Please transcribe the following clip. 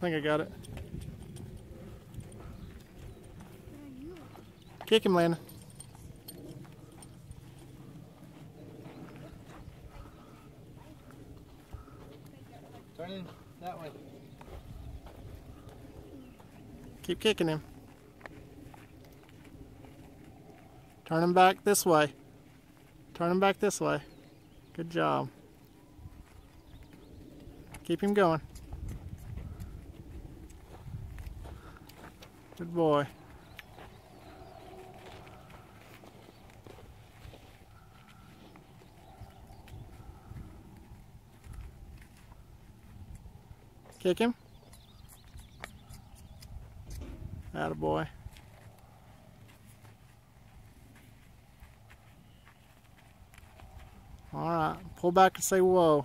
think I got it. Kick him, Landon. Turn in that way. Keep kicking him. Turn him back this way. Turn him back this way. Good job. Keep him going. Good boy. Kick him. Attaboy. All right, pull back and say whoa.